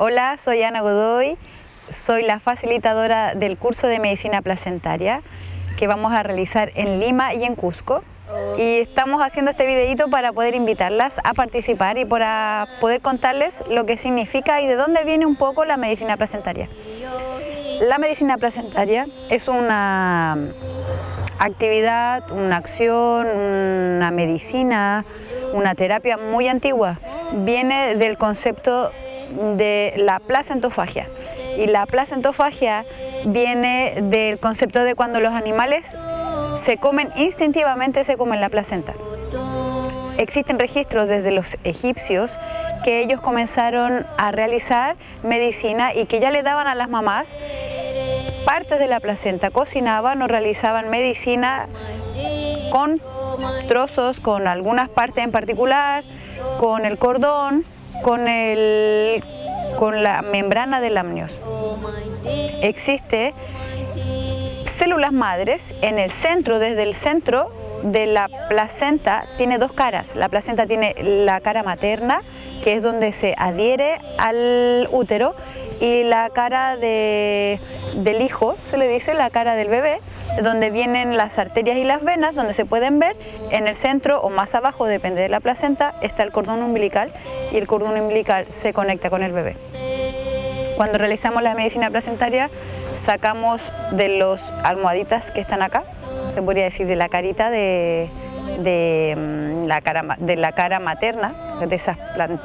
Hola, soy Ana Godoy, soy la facilitadora del curso de medicina placentaria que vamos a realizar en Lima y en Cusco. Y estamos haciendo este videito para poder invitarlas a participar y para poder contarles lo que significa y de dónde viene un poco la medicina placentaria. La medicina placentaria es una actividad, una acción, una medicina, una terapia muy antigua. Viene del concepto de la placentofagia. Y la placentofagia viene del concepto de cuando los animales se comen instintivamente, se comen la placenta. Existen registros desde los egipcios que ellos comenzaron a realizar medicina y que ya le daban a las mamás partes de la placenta, cocinaban o realizaban medicina con trozos, con algunas partes en particular, con el cordón, con, el, con la membrana del amnios. Existe células madres en el centro, desde el centro de la placenta tiene dos caras. La placenta tiene la cara materna, que es donde se adhiere al útero, y la cara del hijo, se le dice, la cara del bebé, donde vienen las arterias y las venas, donde se pueden ver. En el centro o más abajo, depende de la placenta, está el cordón umbilical y el cordón umbilical se conecta con el bebé. Cuando realizamos la medicina placentaria, sacamos de los almohaditas que están acá, se podría decir de la carita de, mm, la, cara, de la cara materna, de esas,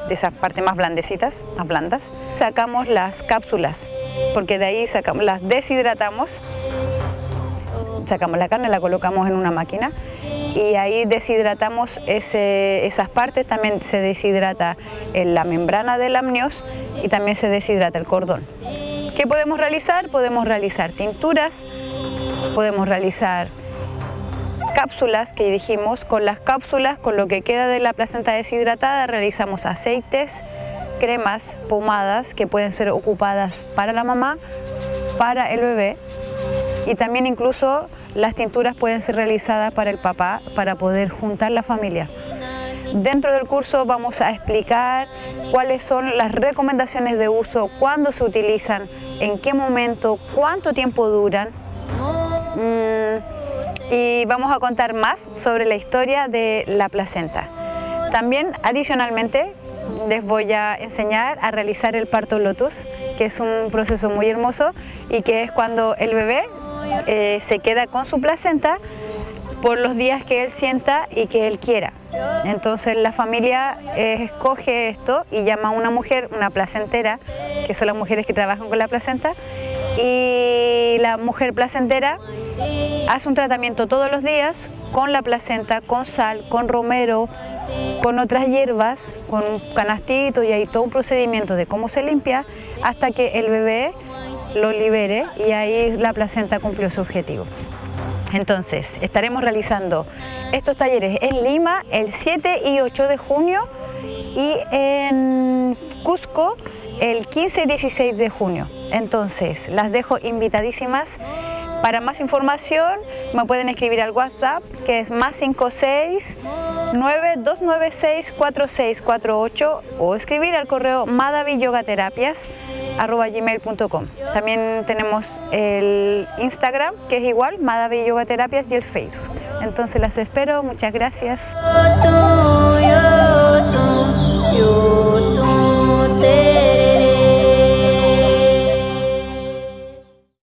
de esas partes más blandecitas, más blandas, sacamos las cápsulas, porque de ahí sacamos, las deshidratamos, sacamos la carne, la colocamos en una máquina y ahí deshidratamos esas partes, también se deshidrata en la membrana del amnios y también se deshidrata el cordón. ¿Qué podemos realizar? Podemos realizar tinturas, podemos realizar cápsulas que dijimos, con las cápsulas, con lo que queda de la placenta deshidratada, realizamos aceites, cremas, pomadas que pueden ser ocupadas para la mamá, para el bebé y también incluso las tinturas pueden ser realizadas para el papá para poder juntar la familia. Dentro del curso vamos a explicar cuáles son las recomendaciones de uso, cuándo se utilizan, en qué momento, cuánto tiempo duran. Mm, y vamos a contar más sobre la historia de la placenta. También adicionalmente les voy a enseñar a realizar el parto lotus, que es un proceso muy hermoso y que es cuando el bebé eh, se queda con su placenta por los días que él sienta y que él quiera. Entonces la familia eh, escoge esto y llama a una mujer, una placentera, que son las mujeres que trabajan con la placenta, y la mujer placentera hace un tratamiento todos los días con la placenta, con sal, con romero, con otras hierbas, con un canastito y hay todo un procedimiento de cómo se limpia hasta que el bebé lo libere y ahí la placenta cumplió su objetivo. Entonces, estaremos realizando estos talleres en Lima el 7 y 8 de junio y en Cusco el 15 y 16 de junio. Entonces, las dejo invitadísimas. Para más información me pueden escribir al WhatsApp que es más 56 9296 4648 o escribir al correo madavillogaterapias.com. También tenemos el Instagram que es igual, Madavi y el Facebook. Entonces las espero, muchas gracias.